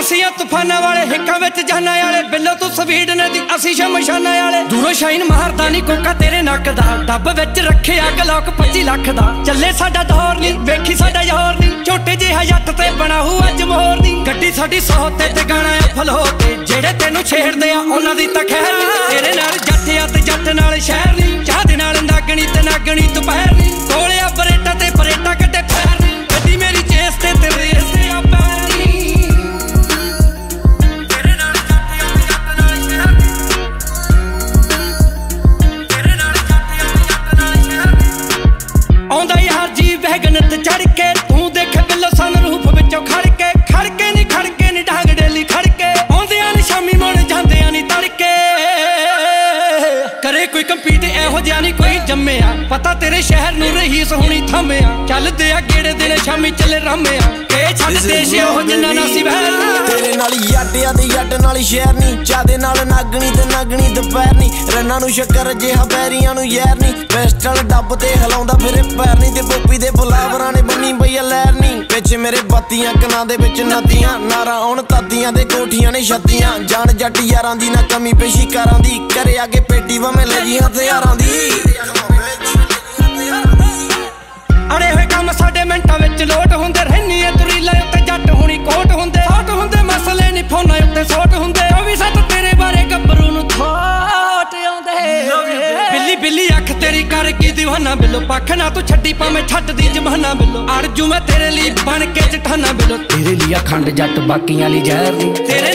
ਅਸੀਂ ਆ ਤੂਫਾਨਾਂ ਵਾਲੇ, ਹਿੱਕਾਂ ਵਿੱਚ ਜਾਨਾਂ ਵਾਲੇ, ਬਿੱਲੋ ਤੂੰ ਸਵੀਡਨ ਦੀ, ਅਸੀਂ ਸ਼ਮਸ਼ਾਨਾਂ ਵਾਲੇ। ਦੂਰੋਂ ਸ਼ਾਈਨ ਮਾਰਦਾ ਨਹੀਂ ਕੋਕਾ ਤੇਰੇ ਨੱਕ ਦਾ, ਡੱਬ ਵਿੱਚ ਰੱਖਿਆ ਗਲੋਕ 25 ਲੱਖ ਦਾ। ਚੱਲੇ ਸਾਡਾ ਦੌਰ ਨਹੀਂ ਵੇਖੀ ਸਾਡਾ ਯਾਰ ਨਹੀਂ ਛੋਟੇ ਜਿਹਾ ਜੱਟ ਤੇ ਬਣਾ ਹੂ ਅੱਜ ਮੋਹਰ ਦੀ। ਗੱਡੀ ਸਾਡੀ ਸੌ ਤੇ ਤੇ ਗਾਣਾ ਫਲੋ ਤੇ, ਜਿਹੜੇ ਤੈਨੂੰ ਛੇੜਦੇ ਆ, ਉਹਨਾਂ ਦੀ ਤਾਂ ਖੈਰ ਤੇਰੇ ਨਾਲ ਜੱਟ ਆ ਤੇ ਜੱਟ ਨਾਲ ਸ਼ਹਿਰ ਕਰੇ ਕੋਈ ਕੰਪੀਟ ਇਹੋ ਜਿਹਾ ਨਹੀਂ ਕੋਈ ਜੰਮਿਆ। ਪਤਾ ਤੇਰੇ ਸ਼ਹਿਰ ਨੂੰ ਰਹੀਸ ਹੋਣੀ ਥੰਮਿਆ। ਚੱਲਦੇ ਆ ਗੇੜੇ ਦਿਨੇ ਸ਼ਾਮੀ ਚੱਲੇ ਰਾਮਿਆ। ਇਹ ਛੱਡ ਦੇਸ਼ ਉਹ ਜਿੰਨਾ ਨਾ ਸੀ ਵਹਿਰ ਤੇਰੇ ਨਾਲ ਯਾਡਿਆਂ ਦੇ ਯੱਡ ਨਾਲ ਸ਼ਹਿਰ ਨਹੀਂ। ਚਾਦੇ ਨਾਲ ਨਾਗਣੀ ਤੇ ਨਾਗਣੀ ਦੁਪਹਿਰ ਨਹੀਂ। ਰੰਨਾਂ ਨੂੰ ਸ਼ੱਕਰ ਜਿਹਾ ਬੈਰੀਆਂ ਨੂੰ ਯਾਰ ਨਹੀਂ। ਪਿਸਟਲ ਡੱਬ ਤੇ ਹਲਾਉਂਦਾ ਫਿਰੇ ਪੈਰ ਨਹੀਂ ਤੇ ਪੋਪੀ ਦੇ ਬੁਲਾਵਰਾਂ ਨੇ ਵਿੱਚ ਕਨਾਂ ਦੇ ਵਿੱਚ ਨਦੀਆਂ ਨਾਰਾ ਆਉਣ ਤਾਦੀਆਂ ਦੇ ਕੋਠੀਆਂ ਨੇ ਛੱਤੀਆਂ। ਜਾਣ ਜੱਟ ਯਾਰਾਂ ਦੀ ਨਾ ਕਮੀ ਪੇਸ਼ੀ ਕਰਾਂ ਦੀ ਕਰੇ ਕੇ ਪੇਟੀ ਵਵੇਂ ਲੈ ਹਥਿਆਰਾਂ ਦੀ। ਬਿੱਲੀ ਅੱਖ ਤੇਰੀ ਕਰ ਕੀ دیਵਾਨਾ ਬਿੱਲੋ? ਪੱਖ ਨਾ ਤੂੰ ਛੱਡੀ ਪਾਵੇਂ ਛੱਡਦੀ ਜਮਾਨਾ ਬਿੱਲੋ। ਅਰਜੂ ਮੈਂ ਤੇਰੇ ਲਈ ਬਣ ਕੇ ਚਠਾਨਾ ਬਿੱਲੋ। ਤੇਰੇ ਲਈ ਅਖੰਡ ਜੱਟ ਬਾਕੀਆਂ ਲਈ ਜ਼ਹਿਰ ਨਹੀਂ ਤੇਰੇ